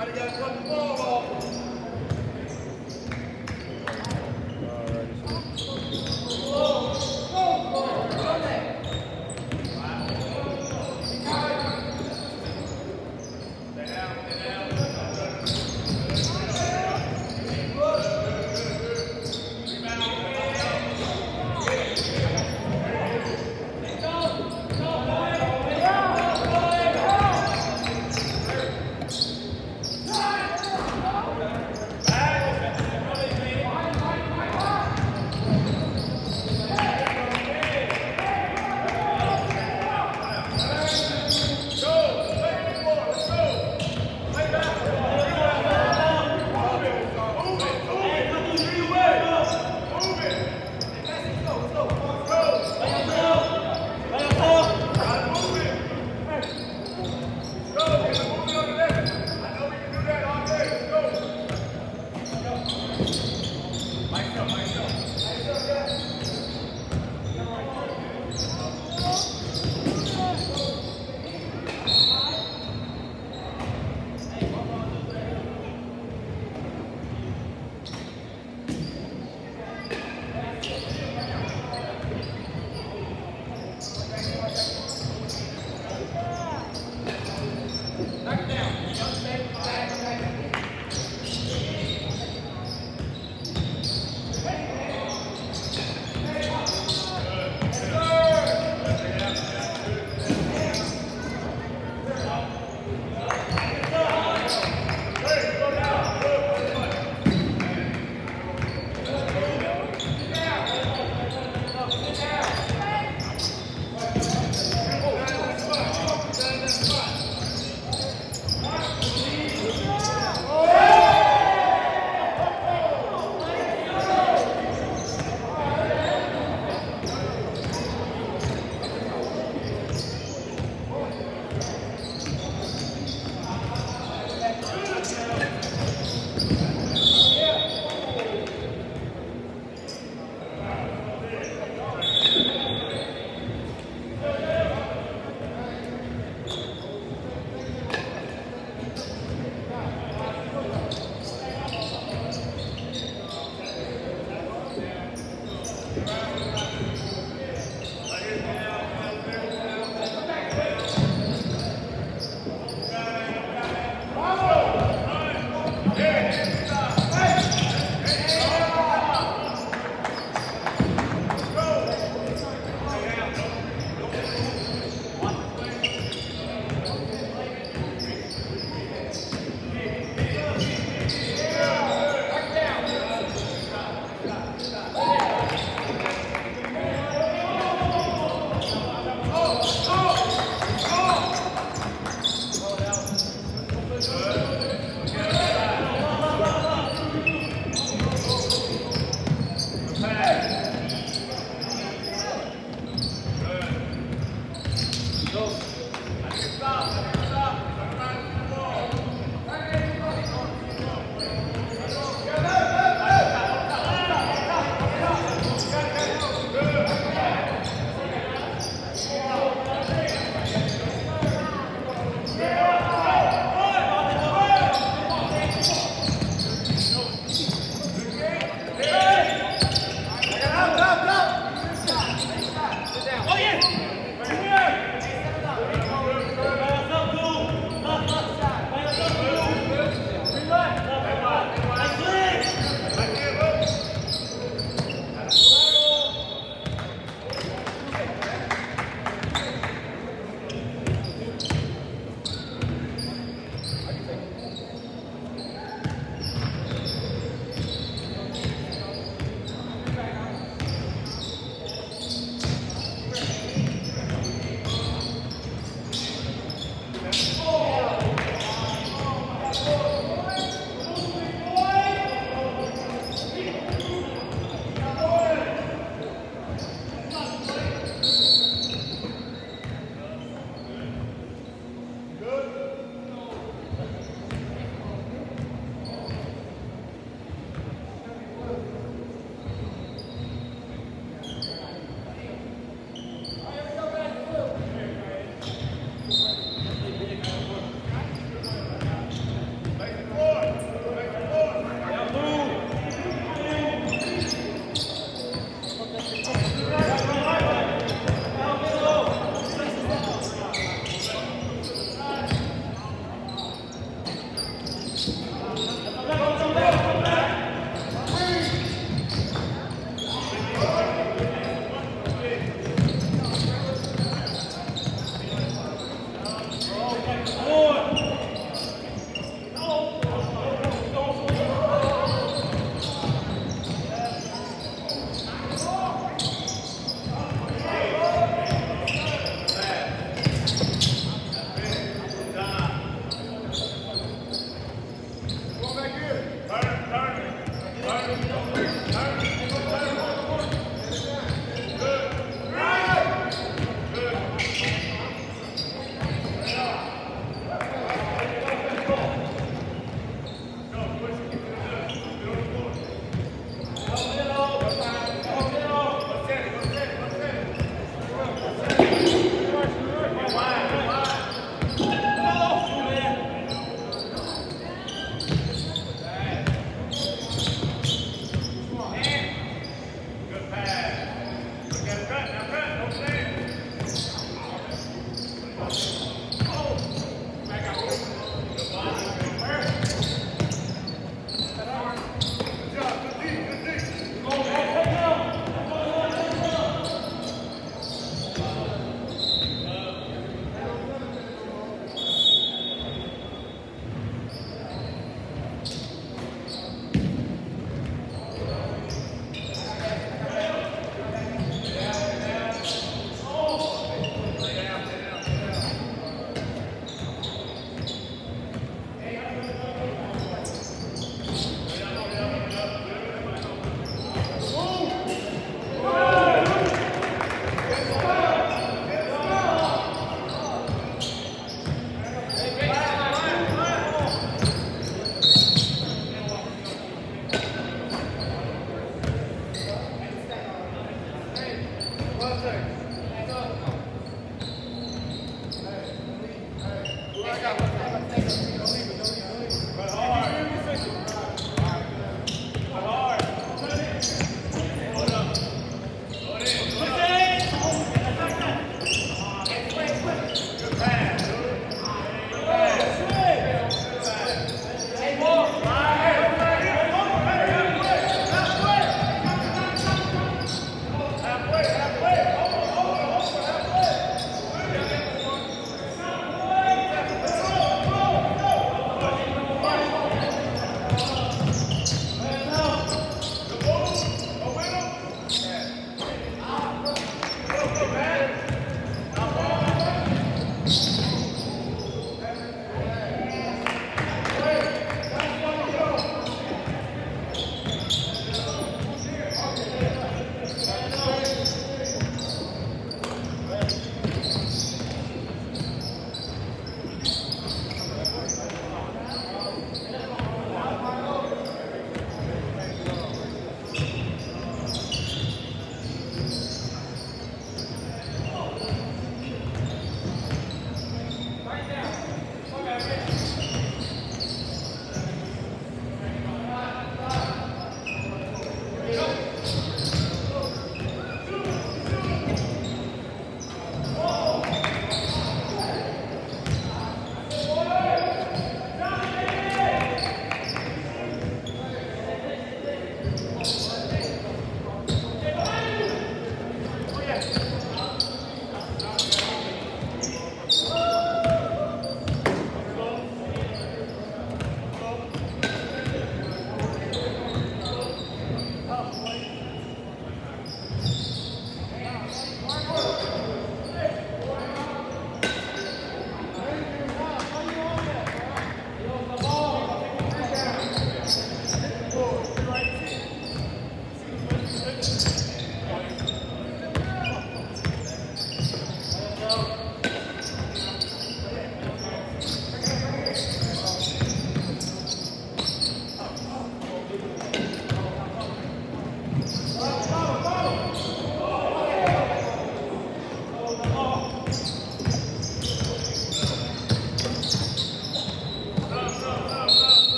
Everybody got Dos.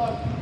Come on.